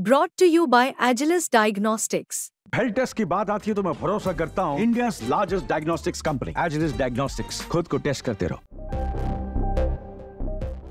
brought to you by Agilus diagnostics health test की बात आती है तो मैं भरोसा करता हूँ। India largest diagnostics company Agilus diagnostics खुद को टेस्ट करते रहो।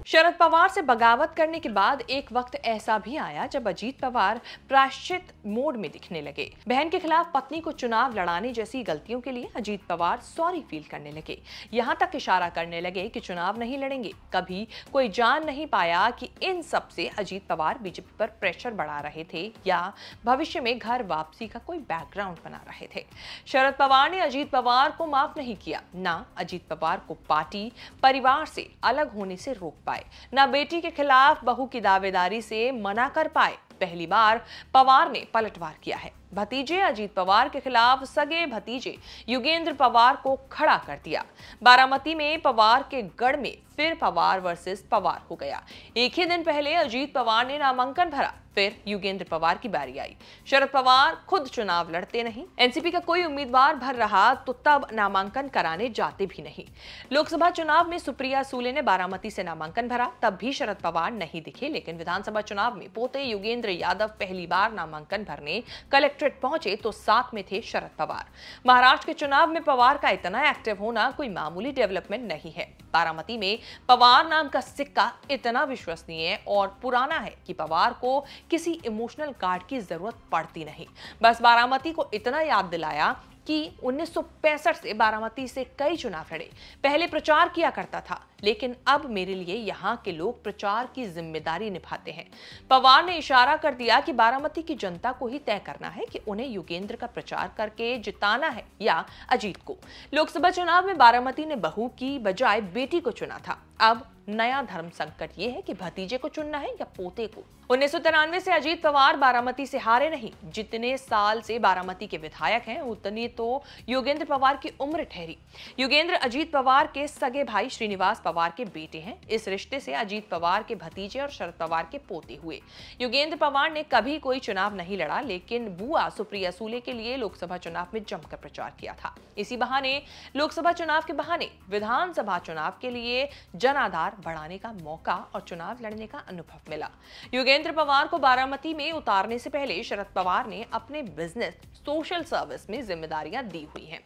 शरद पवार से बगावत करने के बाद एक वक्त ऐसा भी आया जब अजीत पवार प्राश्चित मोड में दिखने लगे। बहन के खिलाफ पत्नी को चुनाव लड़ाने जैसी गलतियों के लिए अजीत पवार सॉरी फील करने लगे। यहाँ तक इशारा करने लगे कि चुनाव नहीं लड़ेंगे। कभी कोई जान नहीं पाया कि इन सबसे अजीत पवार बीजेपी पर प्रेशर बढ़ा रहे थे या भविष्य में घर वापसी का कोई बैकग्राउंड बना रहे थे। शरद पवार ने अजीत पवार को माफ़ नहीं किया। ना अजीत पवार को पार्टी, परिवार से अलग होने से रोक पाए पाए। न बेटी के खिलाफ बहू की दावेदारी से मना कर पाए। पहली बार पवार ने पलटवार किया है। भतीजे अजीत पवार के खिलाफ सगे भतीजे युगेंद्र पवार को खड़ा कर दिया। बारामती में पवार के गढ़ में फिर पवार वर्सेस पवार हो गया। एक ही दिन पहले अजीत पवार ने नामांकन भरा। फिर युगेंद्र पवार की बारी आई। शरद पवार खुद चुनाव लड़ते नहीं। एनसीपी का कोई उम्मीदवार भर रहा तो तब नामांकन कराने जाते भी नहीं। लोकसभा चुनाव में सुप्रिया सूले ने बारामती से नामांकन भरा, तब भी शरद पवार नहीं दिखे, लेकिन विधानसभा चुनाव में पोते युगेंद्र यादव पहली बार नामांकन भरने कलेक्ट्रेट पहुँचे तो साथ में थे शरद पवार। महाराष्ट्र के चुनाव में पवार का इतना एक्टिव होना कोई मामूली डेवलपमेंट नहीं है। बारामती में पवार नाम का सिक्का इतना विश्वसनीय और पुराना है कि पवार को किसी इमोशनल कार्ड की ज़रूरत पड़ती नहीं। बस बारामती को इतना याद दिलाया कि 1965 से बारामती से कई चुनाव लड़े। पहले प्रचार किया करता था, लेकिन अब मेरे लिए यहाँ के लोग प्रचार की ज़िम्मेदारी निभाते हैं। पवार ने इशारा कर दिया कि बारामती की जनता को ही तय करना है कि उन्हें युगेंद्र का प्रचार करके जिताना है या अजीत को। लोकसभा चुनाव में बारामती ने बहू की बजाय बेटी को चुना था। अब नया धर्म संकट ये है कि भतीजे को चुनना है या पोते को। उन्नीस से अजीत पवार बारामती से हारे नहीं। जितने साल से बारामती के विधायक हैं, उतनी तो योगेंद्र पवार की उम्र ठहरी। योगेंद्र, अजीत पवार के सगे भाई श्रीनिवास पवार के बेटे हैं। इस रिश्ते से अजीत पवार के भतीजे और शरद पवार के पोते हुए। योगेंद्र पवार ने कभी कोई चुनाव नहीं लड़ा, लेकिन बुआ सुप्रिया सूले के लिए लोकसभा चुनाव में जमकर प्रचार किया था। इसी बहाने लोकसभा चुनाव के बहाने विधानसभा चुनाव के लिए जनाधार बढ़ाने का मौका और चुनाव लड़ने का अनुभव मिला। योगेंद्र पवार को बारामती में उतारने से पहले शरद पवार ने अपने बिज़नेस, सोशल सर्विस में जिम्मेदारियाँ दी हुई हैं।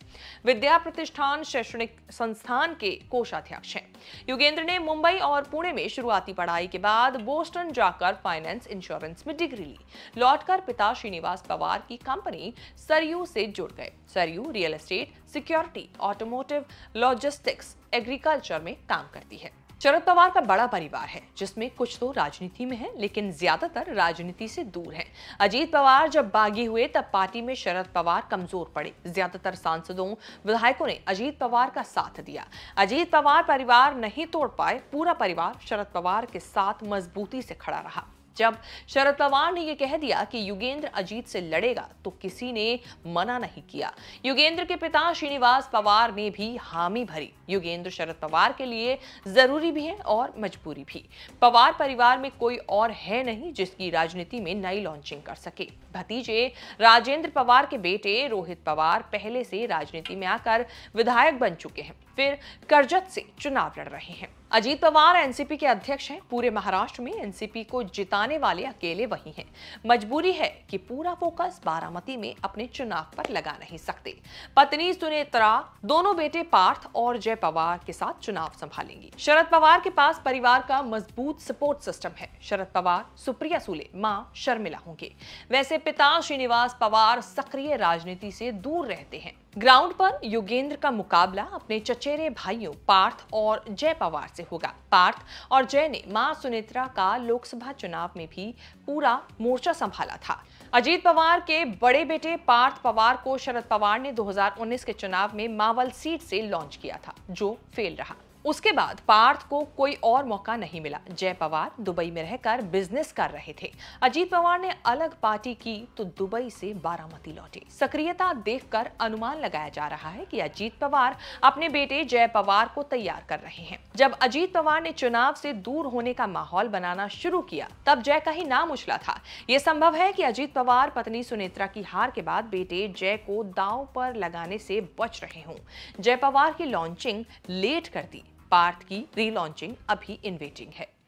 विद्या प्रतिष्ठान शैक्षणिक संस्थान के कोषाध्यक्ष हैं। योगेंद्र ने मुंबई और पुणे में शुरुआती पढ़ाई के बाद बोस्टन जाकर फाइनेंस इंश्योरेंस में डिग्री ली। लौटकर पिता श्रीनिवास पवार की कंपनी सरयू से जुड़ गए। Saryu real estate, security, automotive, logistics, agriculture में काम करती है। शरद पवार का बड़ा परिवार है, जिसमें कुछ तो राजनीति में है, लेकिन ज़्यादातर राजनीति से दूर है। अजीत पवार जब बागी हुए, तब पार्टी में शरद पवार कमज़ोर पड़े। ज़्यादातर सांसदों, विधायकों ने अजीत पवार का साथ दिया। अजीत पवार परिवार नहीं तोड़ पाए, पूरा परिवार शरद पवार के साथ मजबूती से खड़ा रहा। जब शरद पवार ने यह कह दिया कि युगेंद्र अजीत से लड़ेगा तो किसी ने मना नहीं किया। युगेंद्र के पिता श्रीनिवास पवार ने भी हामी भरी। युगेंद्र शरद पवार के लिए ज़रूरी भी है और मजबूरी भी। पवार परिवार में कोई और है नहीं जिसकी राजनीति में नई लॉन्चिंग कर सके। भतीजे राजेंद्र पवार के बेटे रोहित पवार पहले से राजनीति में आकर विधायक बन चुके हैं। फिर करजत से चुनाव लड़ रहे हैं। अजीत पवार एनसीपी के अध्यक्ष हैं। पूरे महाराष्ट्र में एनसीपी को जिताने वाले अकेले वही हैं। मजबूरी है कि पूरा फोकस बारामती में अपने चुनाव पर लगा नहीं सकते। पत्नी सुनेत्रा, दोनों बेटे पार्थ और जय पवार के साथ चुनाव संभालेंगी। शरद पवार के पास परिवार का मज़बूत सपोर्ट सिस्टम है। शरद पवार, सुप्रिया सूले, माँ शर्मिला होंगे। वैसे पिता श्रीनिवास पवार सक्रिय राजनीति से दूर रहते हैं। ग्राउंड पर योगेंद्र का मुकाबला अपने चचेरे भाइयों पार्थ और जय पवार से होगा। पार्थ और जय ने माँ सुनेत्रा का लोकसभा चुनाव में भी पूरा मोर्चा संभाला था। अजीत पवार के बड़े बेटे पार्थ पवार को शरद पवार ने 2019 के चुनाव में मावल सीट से लॉन्च किया था, जो फेल रहा। उसके बाद पार्थ को कोई और मौका नहीं मिला। जय पवार दुबई में रहकर बिज़नेस कर रहे थे। अजीत पवार ने अलग पार्टी की तो दुबई से बारामती लौटे। सक्रियता देखकर अनुमान लगाया जा रहा है कि अजीत पवार अपने बेटे जय पवार को तैयार कर रहे हैं। जब अजीत पवार ने चुनाव से दूर होने का माहौल बनाना शुरू किया, तब जय का ही नाम उछला था। यह संभव है की अजीत पवार, पत्नी सुनेत्रा की हार के बाद बेटे जय को दाव पर लगाने से बच रहे हों। जय पवार की लॉन्चिंग लेट कर दी। पार्थ की रीलॉन्चिंग अभी इन वेटिंग है।